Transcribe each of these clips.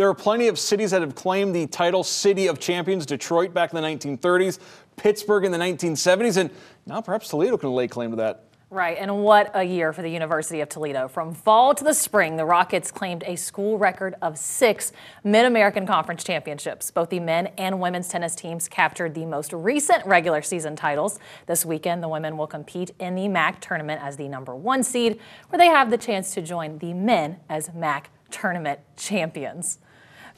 There are plenty of cities that have claimed the title City of Champions. Detroit back in the 1930s, Pittsburgh in the 1970s, and now perhaps Toledo can lay claim to that. Right, and what a year for the University of Toledo. From fall to the spring, the Rockets claimed a school record of six Mid American Conference championships. Both the men and women's tennis teams captured the most recent regular season titles. This weekend, the women will compete in the MAC tournament as the number one seed, where they have the chance to join the men as MAC tournament champions.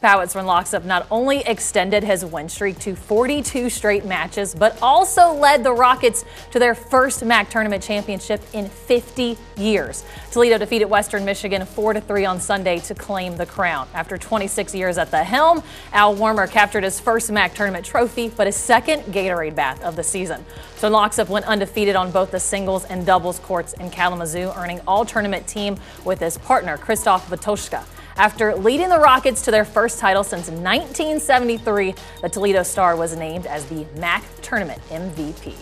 Pawit Sornlaksup not only extended his win streak to 42 straight matches, but also led the Rockets to their first MAC tournament championship in 50 years. Toledo defeated Western Michigan 4-3 on Sunday to claim the crown. After 26 years at the helm, Al Wermer captured his first MAC tournament trophy, but his second Gatorade bath of the season. Sornlaksup went undefeated on both the singles and doubles courts in Kalamazoo, earning all-tournament team with his partner, Krzysztof Watoszka. After leading the Rockets to their first title since 1973, the Toledo Star was named as the MAC Tournament MVP.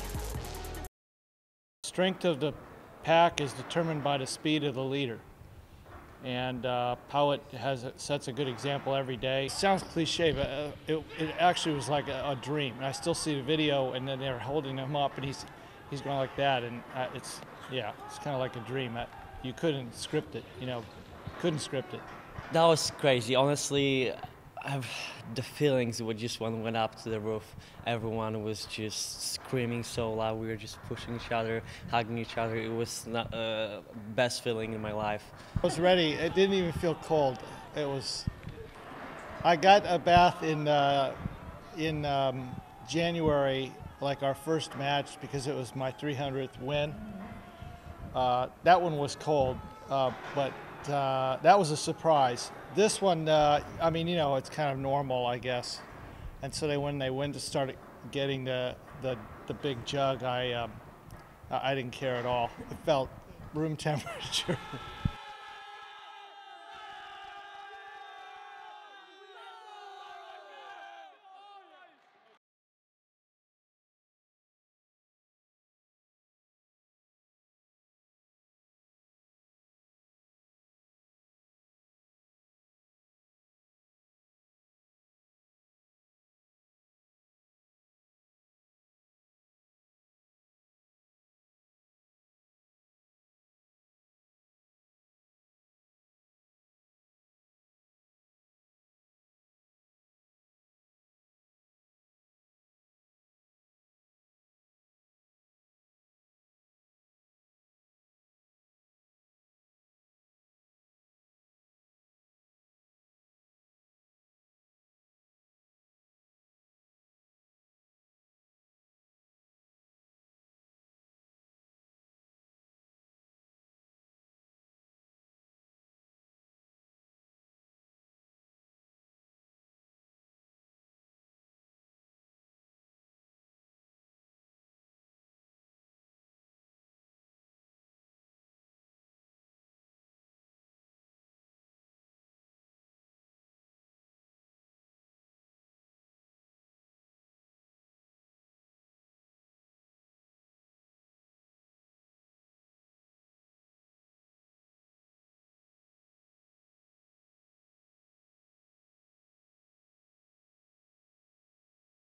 Strength of the pack is determined by the speed of the leader. And uh, Pawit has sets a good example every day. It sounds cliche, but uh, it, it, actually was like a, a, dream. And I still see the video, and then they're holding him up, and he's he's going like that, and uh, it's yeah, it's kind of like a dream. You couldn't script it, you know, couldn't script it. That was crazy. Honestly, I've, the feelings were just when went up to the roof. Everyone was just screaming so loud. We were just pushing each other, hugging each other. It was not uh, best feeling in my life. I was ready. It didn't even feel cold. It was. I got a bath in uh, in um, January, like our first match, because it was my 300th win. Uh, that one was cold, uh, but uh, that was a surprise. This one, uh, I mean, you know, it's kind of normal, I guess. And so they when they went to start getting the the, the big jug, I um, I didn't care at all. It felt room temperature.